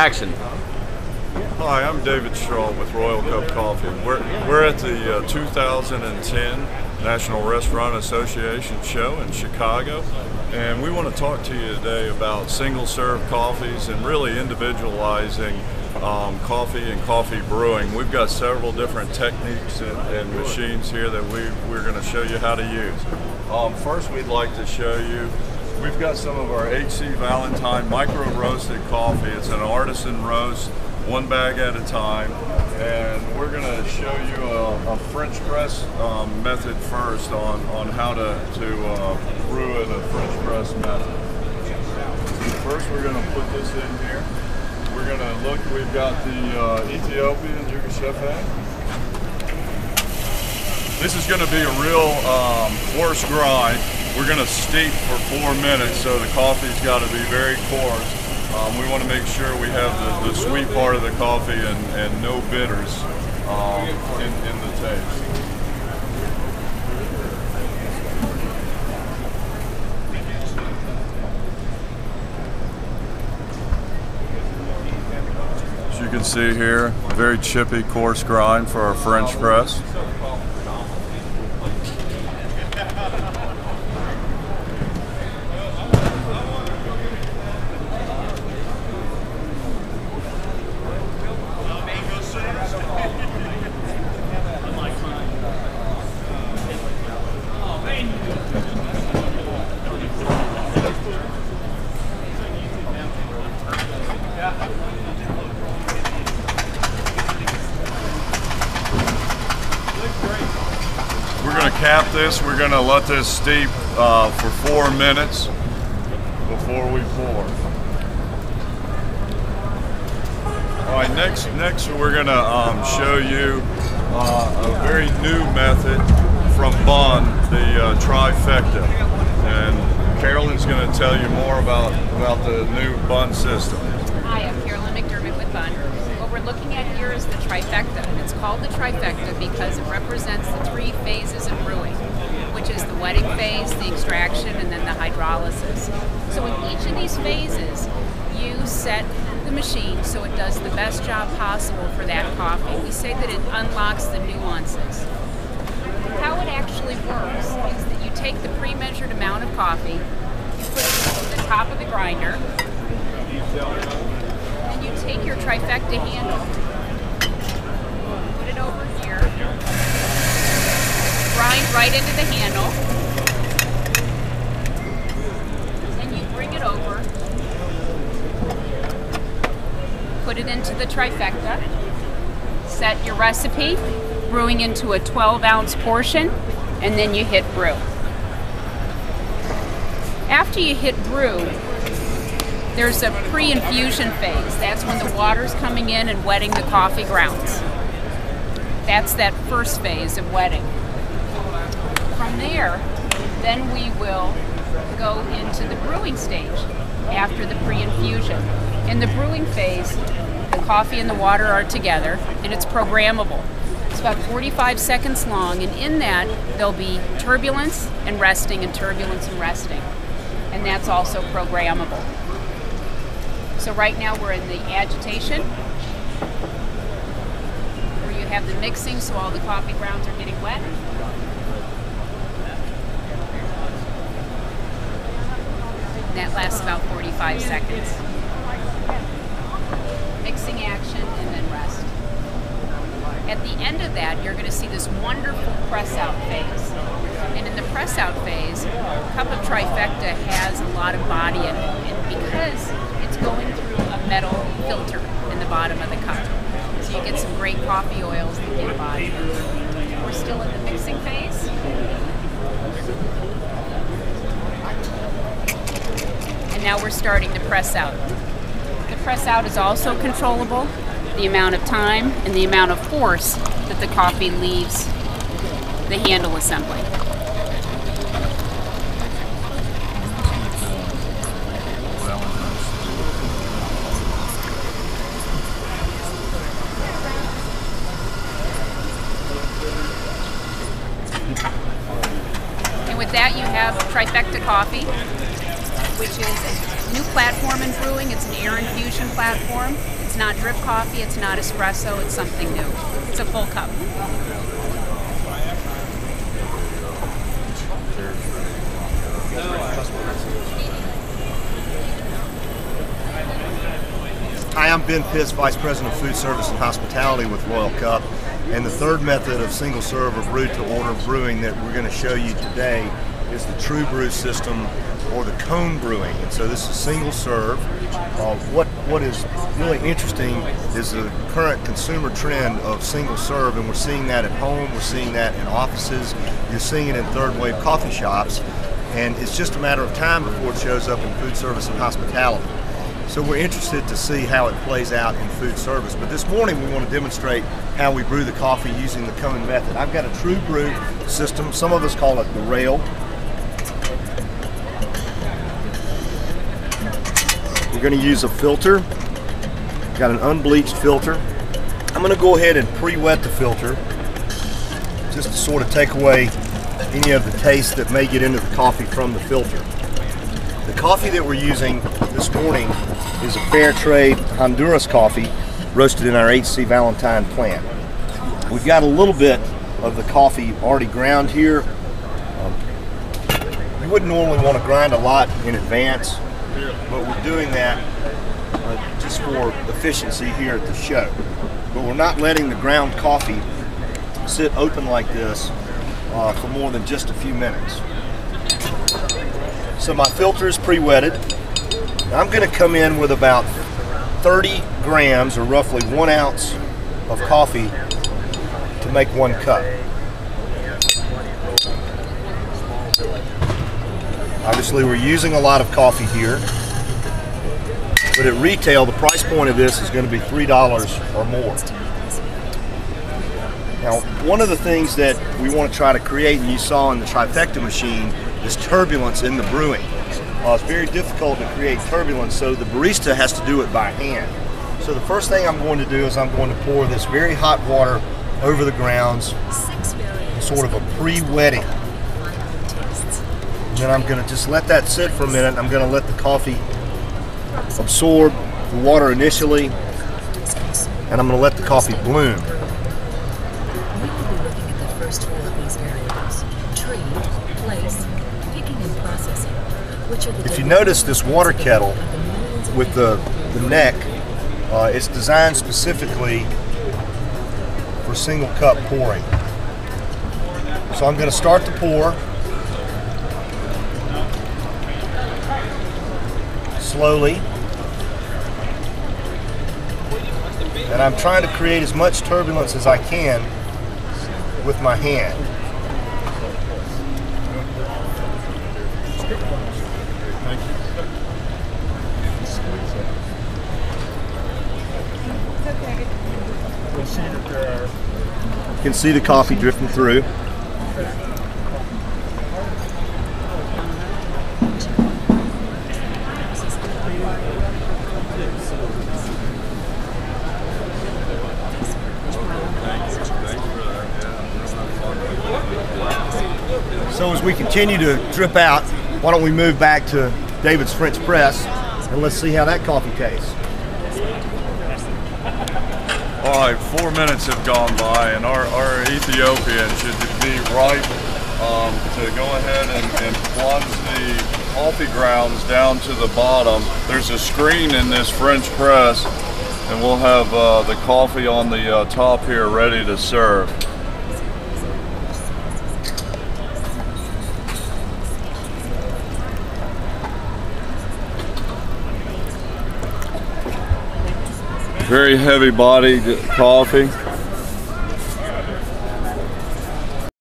Action. Hi, I'm David Straw with Royal Cup Coffee. We're, we're at the uh, 2010 National Restaurant Association show in Chicago, and we want to talk to you today about single serve coffees and really individualizing um, coffee and coffee brewing. We've got several different techniques and, and machines here that we, we're going to show you how to use. Um, first, we'd like to show you We've got some of our HC Valentine micro roasted coffee. It's an artisan roast, one bag at a time. And we're gonna show you a, a French press um, method first on, on how to, to uh, brew in a French press method. First we're gonna put this in here. We're gonna look, we've got the uh, Ethiopian Yirgacheffe. This is gonna be a real um, coarse grind. We're going to steep for four minutes, so the coffee's got to be very coarse. Um, we want to make sure we have the, the sweet part of the coffee and, and no bitters um, in, in the taste. As you can see here, very chippy coarse grind for our French press. Cap this. We're going to let this steep uh, for four minutes before we pour. All right, next, next we're going to um, show you uh, a very new method from Bunn, the uh, trifecta. And Carolyn's going to tell you more about, about the new Bunn system. Hi, I'm Carolyn McDermott with Bunn. What we're looking at here is the trifecta. And it's called the trifecta because it represents the three phases phase, the extraction, and then the hydrolysis. So in each of these phases, you set the machine so it does the best job possible for that coffee. We say that it unlocks the nuances. How it actually works is that you take the pre-measured amount of coffee, you put it in the top of the grinder, and you take your trifecta handle, put it over here, grind right into the handle, and you bring it over, put it into the trifecta, set your recipe, brewing into a 12 ounce portion, and then you hit brew. After you hit brew, there's a pre-infusion phase. That's when the water's coming in and wetting the coffee grounds. That's that first phase of wetting. From there, then we will go into the brewing stage after the pre-infusion. In the brewing phase, the coffee and the water are together and it's programmable. It's about 45 seconds long and in that there'll be turbulence and resting and turbulence and resting. And that's also programmable. So right now we're in the agitation, where you have the mixing so all the coffee grounds are getting wet. And that lasts about 45 seconds. Mixing action and then rest. At the end of that, you're going to see this wonderful press out phase. And in the press out phase, Cup of Trifecta has a lot of body in it. Because it's going through a metal filter in the bottom of the cup. So you get some great coffee oils that get body. We're still in the mixing phase. Now we're starting to press out. The press out is also controllable, the amount of time and the amount of force that the coffee leaves the handle assembly. And with that, you have trifecta coffee, which is a new platform in brewing. It's an air infusion platform. It's not drip coffee. It's not espresso. It's something new. It's a full cup. Hi, I'm Ben Pitts, Vice President of Food Service and Hospitality with Royal Cup. And the third method of single serve or brew to order brewing that we're going to show you today is the True Brew system or the cone brewing. And so this is single serve. Uh, what what is really interesting is the current consumer trend of single serve, and we're seeing that at home, we're seeing that in offices, you're seeing it in third wave coffee shops, and it's just a matter of time before it shows up in food service and hospitality. So we're interested to see how it plays out in food service. But this morning we want to demonstrate how we brew the coffee using the cone method. I've got a true brew system. Some of us call it the rail. We're going to use a filter. Got an unbleached filter. I'm going to go ahead and pre-wet the filter just to sort of take away any of the taste that may get into the coffee from the filter. The coffee that we're using this morning is a fair trade Honduras coffee roasted in our HC Valentine plant. We've got a little bit of the coffee already ground here. Um, you wouldn't normally want to grind a lot in advance, but we're doing that uh, just for efficiency here at the show. But we're not letting the ground coffee sit open like this uh, for more than just a few minutes. So my filter is pre-wetted. I'm going to come in with about 30 grams or roughly one ounce of coffee to make one cup. Obviously we're using a lot of coffee here, but at retail the price point of this is going to be $3 or more. Now, one of the things that we want to try to create, and you saw in the trifecta machine, is turbulence in the brewing. Uh, it's very difficult to create turbulence, so the barista has to do it by hand. So the first thing I'm going to do is I'm going to pour this very hot water over the grounds, sort of a pre-wetting. And then I'm going to just let that sit for a minute. I'm going to let the coffee absorb the water initially, and I'm going to let the coffee bloom. If you notice this water kettle with the, the neck, uh, it's designed specifically for single cup pouring. So I'm going to start the pour. Slowly. And I'm trying to create as much turbulence as I can with my hand. You can see the coffee drifting through. So as we continue to drip out, why don't we move back to David's French press and let's see how that coffee tastes. All right, four minutes have gone by, and our, our Ethiopian should be ripe um, to go ahead and, and plunge the coffee grounds down to the bottom. There's a screen in this French press, and we'll have uh, the coffee on the uh, top here ready to serve. Very heavy bodied coffee.